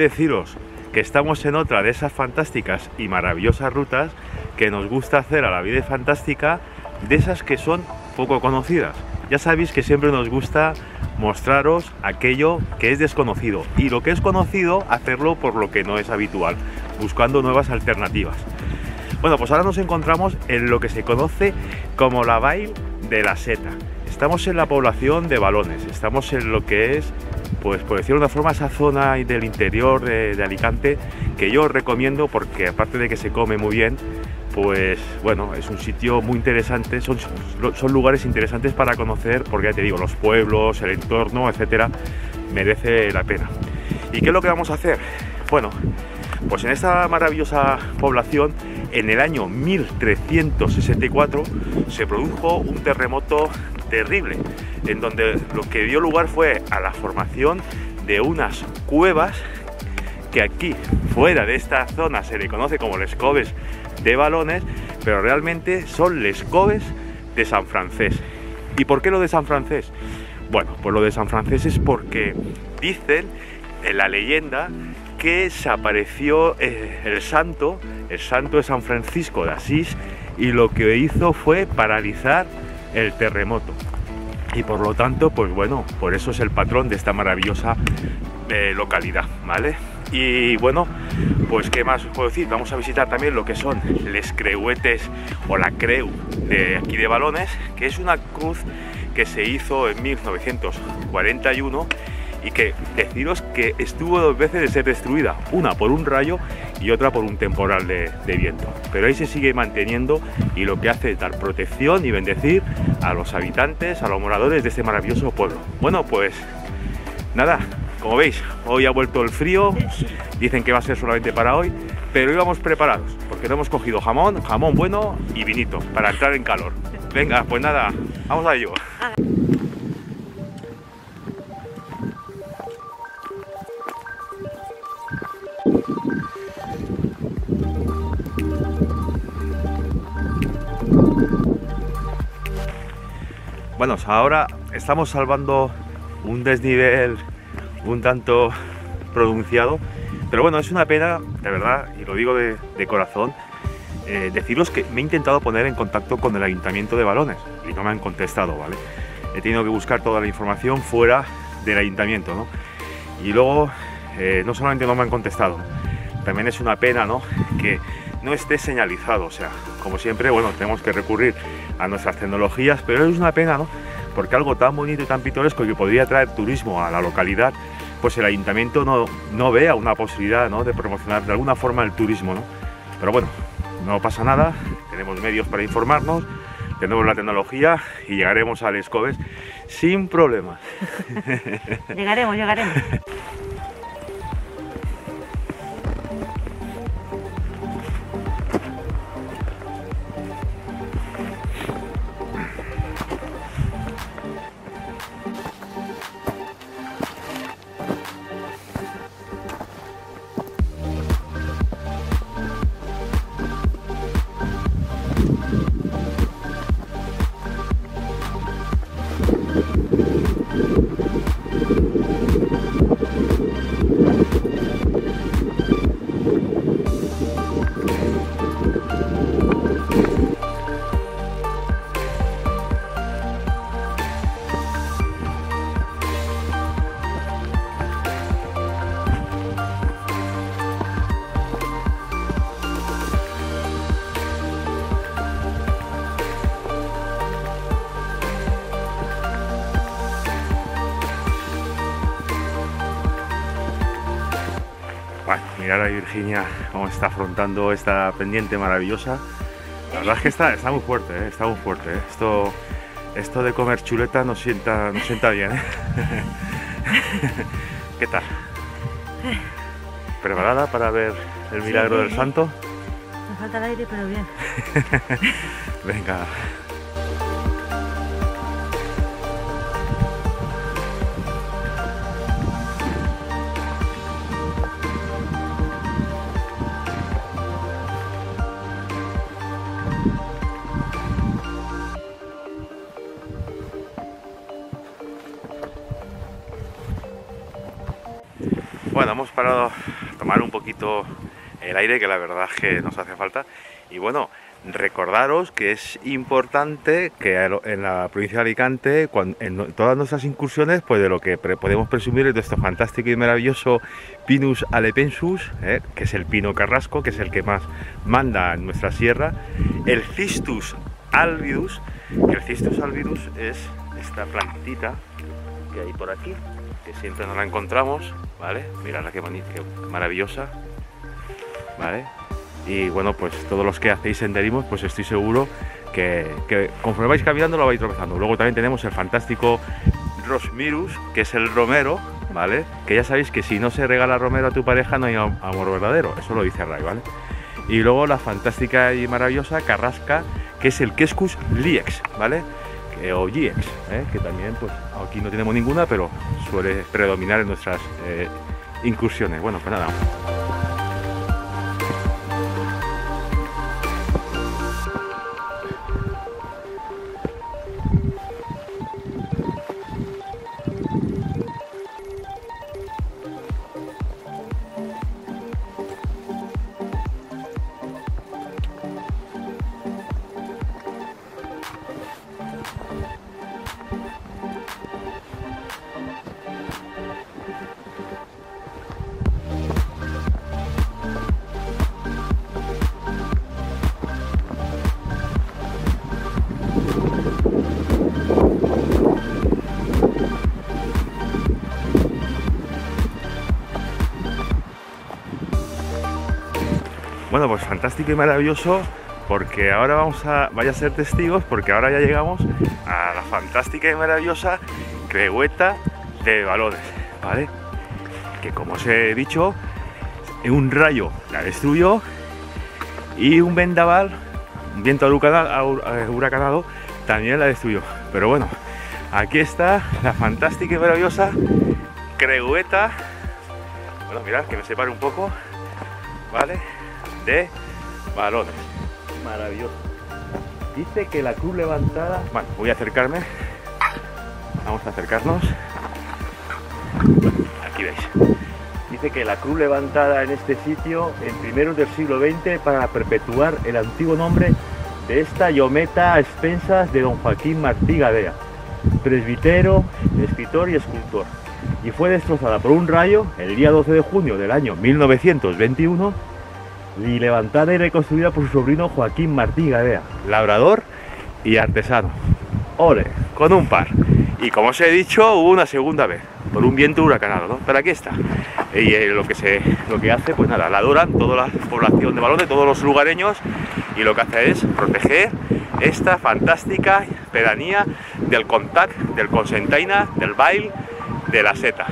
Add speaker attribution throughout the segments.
Speaker 1: ¿qué deciros? Que estamos en otra de esas fantásticas y maravillosas rutas que nos gusta hacer a la vida fantástica, de esas que son poco conocidas. Ya sabéis que siempre nos gusta mostraros aquello que es desconocido y lo que es conocido hacerlo por lo que no es habitual, buscando nuevas alternativas. Bueno, pues ahora nos encontramos en lo que se conoce como la Bail de la Seta. Estamos en la población de Balones, estamos en lo que es, pues por decirlo de una forma, esa zona del interior de, de Alicante que yo recomiendo porque aparte de que se come muy bien, pues bueno, es un sitio muy interesante, son, son lugares interesantes para conocer, porque ya te digo, los pueblos, el entorno, etcétera, merece la pena. ¿Y qué es lo que vamos a hacer? Bueno, pues en esta maravillosa población, en el año 1364, se produjo un terremoto terrible, en donde lo que dio lugar fue a la formación de unas cuevas que aquí, fuera de esta zona, se le conoce como les Coves de balones, pero realmente son les Coves de San Francés. ¿Y por qué lo de San Francés? Bueno, pues lo de San Francés es porque dicen en la leyenda que se apareció eh, el santo, el santo de San Francisco de Asís, y lo que hizo fue paralizar el terremoto. Y por lo tanto, pues bueno, por eso es el patrón de esta maravillosa eh, localidad, ¿vale? Y bueno, pues qué más os puedo decir, vamos a visitar también lo que son les creuetes o la creu de aquí de Balones, que es una cruz que se hizo en 1941 y que deciros que estuvo dos veces de ser destruida, una por un rayo y otra por un temporal de, viento. Pero ahí se sigue manteniendo y lo que hace es dar protección y bendecir a los habitantes, a los moradores de este maravilloso pueblo. Bueno, pues nada, como veis, hoy ha vuelto el frío, dicen que va a ser solamente para hoy, pero íbamos preparados, porque no hemos cogido jamón, jamón bueno y vinito, para entrar en calor. Venga, pues nada, vamos a ello. Bueno, ahora estamos salvando un desnivel un tanto pronunciado, pero bueno, es una pena, de verdad, y lo digo de, corazón, eh, deciros que me he intentado poner en contacto con el Ayuntamiento de Balones y no me han contestado, ¿vale? He tenido que buscar toda la información fuera del Ayuntamiento, ¿no? Y luego, eh, no solamente no me han contestado, también es una pena, ¿no? Que no esté señalizado, o sea, como siempre, bueno, tenemos que recurrir a nuestras tecnologías, pero es una pena, ¿no? porque algo tan bonito y tan pintoresco que podría traer turismo a la localidad, pues el ayuntamiento no, no vea una posibilidad ¿no? de promocionar de alguna forma el turismo. ¿no? Pero bueno, no pasa nada, tenemos medios para informarnos, tenemos la tecnología y llegaremos al Escobes sin problemas.
Speaker 2: llegaremos, llegaremos.
Speaker 1: Bueno, mirar a Virginia cómo está afrontando esta pendiente maravillosa. La verdad es que está, está muy fuerte, ¿eh? está muy fuerte. ¿eh? Esto, esto de comer chuleta nos sienta, nos sienta bien. ¿eh? ¿Qué tal? ¿Preparada para ver el milagro
Speaker 2: Sí,
Speaker 1: del santo?
Speaker 2: Me falta el aire, pero bien.
Speaker 1: Venga. Bueno, hemos parado a tomar un poquito el aire, que la verdad es que nos hace falta. Y bueno, recordaros que es importante que en la provincia de Alicante, en todas nuestras incursiones, pues de lo que podemos presumir es de este fantástico y maravilloso Pinus alepensus, ¿eh? que es el pino carrasco, que es el que más manda en nuestra sierra, el Cistus albidus, que el Cistus albidus es esta plantita que hay por aquí, que siempre nos la encontramos, ¿vale? Mirad qué bonita, qué maravillosa, ¿vale? y bueno, pues todos los que hacéis senderismo, pues estoy seguro que, conforme vais caminando lo vais tropezando. Luego también tenemos el fantástico Rosmirus, que es el romero, ¿vale? Que ya sabéis que si no se regala romero a tu pareja no hay amor verdadero, eso lo dice Ray, ¿vale? Y luego la fantástica y maravillosa carrasca, que es el Kescus liex, ¿vale? O GX, ¿eh? que también pues aquí no tenemos ninguna, pero suele predominar en nuestras eh, incursiones. Bueno, pues nada. Bueno, pues fantástico y maravilloso porque ahora vamos a, vaya a ser testigos porque ahora ya llegamos a la fantástica y maravillosa crehueta de balones, ¿vale? Que como os he dicho, un rayo la destruyó y un vendaval, un viento huracanado, también la destruyó. Pero bueno, aquí está la fantástica y maravillosa crehueta. Bueno, mirad que me separe un poco, ¿vale? De balones. Maravilloso. Dice que la cruz levantada... Bueno, voy a acercarme. Vamos a acercarnos. aquí veis. Dice que la cruz levantada en este sitio en primeros del siglo XX para perpetuar el antiguo nombre de esta yometa a expensas de don Joaquín Martí Gadea, presbitero, escritor y escultor. Y fue destrozada por un rayo el día 12 de junio del año 1921 y levantada y reconstruida por su sobrino Joaquín Martí Gadea, labrador y artesano. Ole, con un par. Y como os he dicho, una segunda vez, por un viento huracanado, ¿no? Pero aquí está. Y eh, lo, que se, lo que hace, pues nada, la adoran toda la población de Balones, todos los lugareños, y lo que hace es proteger esta fantástica pedanía del Contact, del Consentaina, del Bail, de la Seta.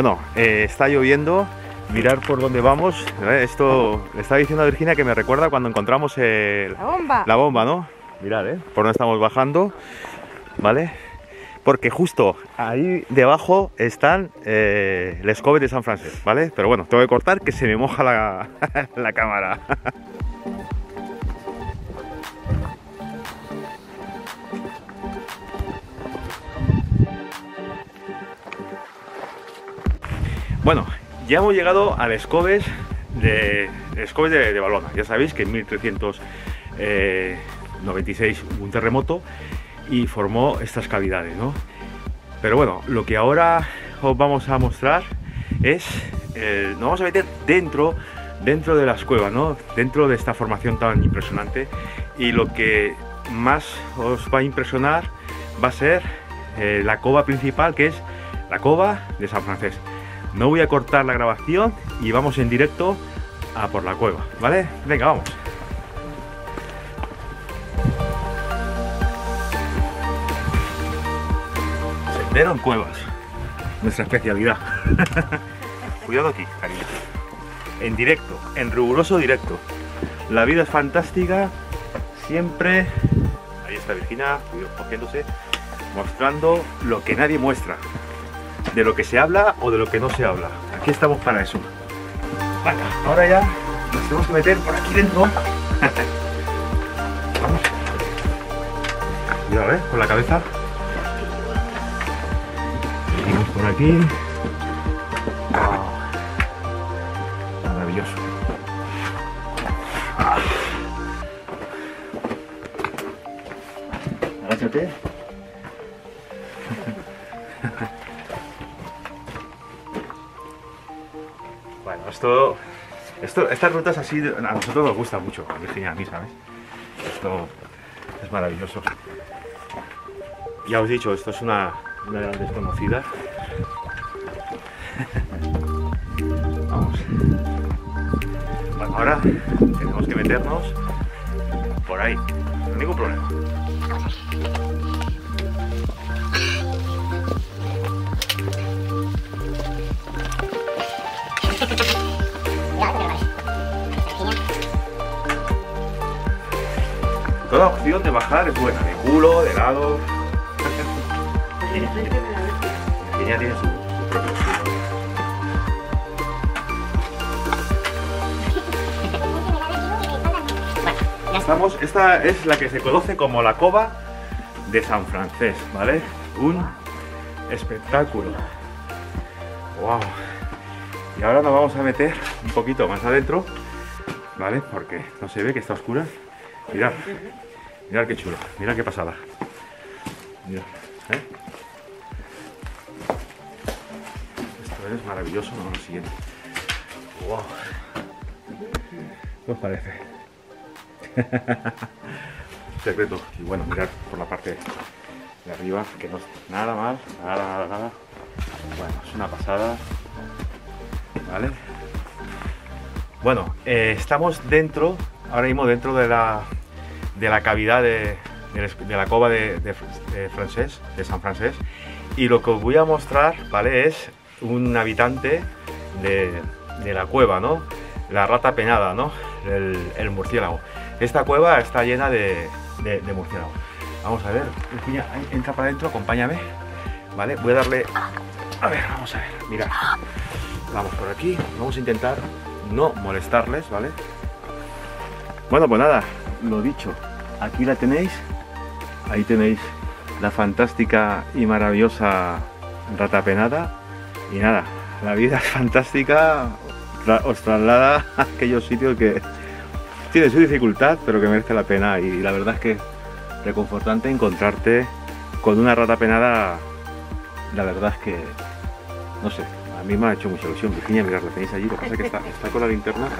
Speaker 1: Bueno, eh, está lloviendo, mirar por dónde vamos. ¿eh? Esto le estaba diciendo a Virginia que me recuerda cuando encontramos la
Speaker 2: bomba.
Speaker 1: La bomba, ¿no? Mirad, ¿eh? Por dónde estamos bajando, ¿vale? Porque justo ahí debajo están eh, el escobe de San Francisco, ¿vale? Pero bueno, tengo que cortar que se me moja la, la cámara. Bueno, ya hemos llegado al Escobes de, Escobes de, Balona. Ya sabéis que en 1396 hubo un terremoto y formó estas cavidades, ¿no? Pero bueno, lo que ahora os vamos a mostrar es, eh, nos vamos a meter dentro, dentro de las cuevas, ¿no? Dentro de esta formación tan impresionante y lo que más os va a impresionar va a ser eh, la cova principal que es la cova de San Francés. No voy a cortar la grabación y vamos en directo a por la cueva, ¿vale? Venga, vamos. Sendero en cuevas, nuestra especialidad. Cuidado aquí, cariño. En directo, en riguroso directo. La vida es fantástica, siempre. Ahí está Virginia, cogiéndose, mostrando lo que nadie muestra, de lo que se habla o de lo que no se habla. Aquí estamos para eso. Vale, ahora ya nos tenemos que meter por aquí dentro. Vamos. Cuidado, ¿eh? Con la cabeza. Seguimos por aquí. Maravilloso. Ah. Agáchate. esto, esto, estas rutas así a nosotros nos gusta mucho, a Virginia a mí, ¿sabes? Esto es maravilloso. Ya os he dicho, esto es una, una gran desconocida. Vamos. Bueno, ahora tenemos que meternos por ahí, sin ningún problema. Opción de bajar es buena, de culo, de lado. Tiene su, su propio. Estamos, esta es la que se conoce como la cova de San Francés, ¿vale? Un espectáculo. Wow. Y ahora nos vamos a meter un poquito más adentro, ¿vale? Porque no se ve que está oscura. Mirad, mirad qué chulo, mirad qué pasada. ¿eh? Esto es maravilloso, vamos lo siguiente. Wow. ¿Qué os parece? Secreto. Y bueno, mirad por la parte de arriba, que no es nada mal, nada, nada, nada. Bueno, es una pasada. ¿Vale? Bueno, eh, estamos dentro, ahora mismo dentro de la, de la cavidad de, de, la cova de, Francés, de San Francés. Y lo que os voy a mostrar, ¿vale? Es un habitante de, de la cueva, ¿no? La rata penada, ¿no? El, murciélago. Esta cueva está llena de, murciélagos. Vamos a ver, entra para adentro, acompáñame. ¿Vale? Voy a darle... A ver, vamos a ver, mira. Vamos por aquí, vamos a intentar no molestarles, ¿vale? Bueno, pues nada, lo dicho, aquí la tenéis. Ahí tenéis la fantástica y maravillosa rata penada. Y nada, la vida es fantástica, os traslada a aquellos sitios que tiene su dificultad, pero que merece la pena. Y la verdad es que reconfortante encontrarte con una rata penada. La verdad es que, no sé, a mí me ha hecho mucha ilusión. Virginia, mirad, la tenéis allí. Lo que pasa es que está, está con la linterna.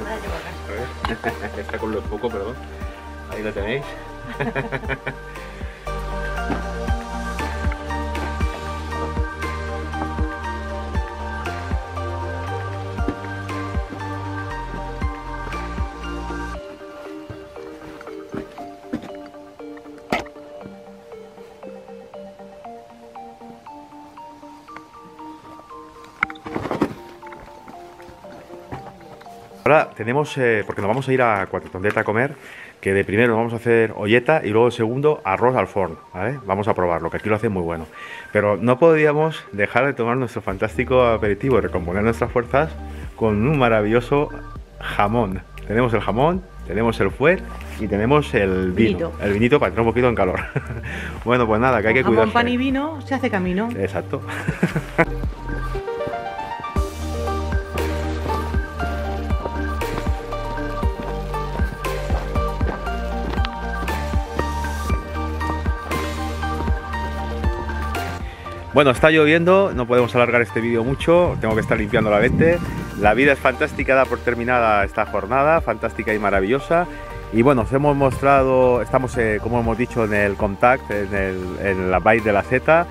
Speaker 1: Está con lo poco, perdón. Ahí la tenéis. Ahora tenemos, eh, porque nos vamos a ir a Cuatro Tondeta a comer, que de primero vamos a hacer olleta y luego de segundo arroz al forno, ¿vale? Vamos a probarlo, que aquí lo hacen muy bueno. Pero no podíamos dejar de tomar nuestro fantástico aperitivo y recomponer nuestras fuerzas con un maravilloso jamón. Tenemos el jamón, tenemos el fuet y tenemos el vino.
Speaker 2: Vinito.
Speaker 1: El vinito para entrar un poquito en calor. bueno, pues nada, que hay que cuidarse.
Speaker 2: pan y vino se hace camino.
Speaker 1: Exacto. Bueno, está lloviendo, no podemos alargar este vídeo mucho, tengo que estar limpiando la lente. La vida es fantástica, da por terminada esta jornada, fantástica y maravillosa. Y bueno, os hemos mostrado, estamos eh, como hemos dicho en el contact, en, el, en la Bay de la Seta.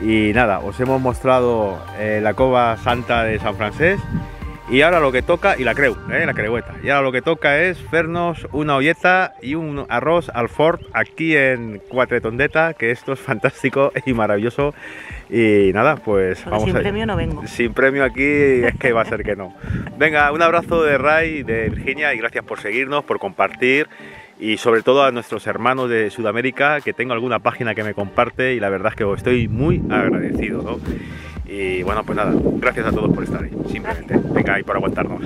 Speaker 1: Y nada, os hemos mostrado eh, la cova santa de San Francés. Y ahora lo que toca, y la creu, eh, la creueta. Y ahora lo que toca es fernos una olleta y un arroz al fort aquí en Cuatretondeta, que esto es fantástico y maravilloso. Y nada, pues
Speaker 2: Porque
Speaker 1: vamos
Speaker 2: sin
Speaker 1: a
Speaker 2: premio no vengo.
Speaker 1: Sin premio aquí es que va a ser que no. Venga, un abrazo de Ray, de Virginia y gracias por seguirnos, por compartir y sobre todo a nuestros hermanos de Sudamérica que tengo alguna página que me comparte y la verdad es que estoy muy agradecido. ¿no? Y bueno, pues nada, gracias a todos por estar ahí, simplemente. Venga, y por aguantarnos.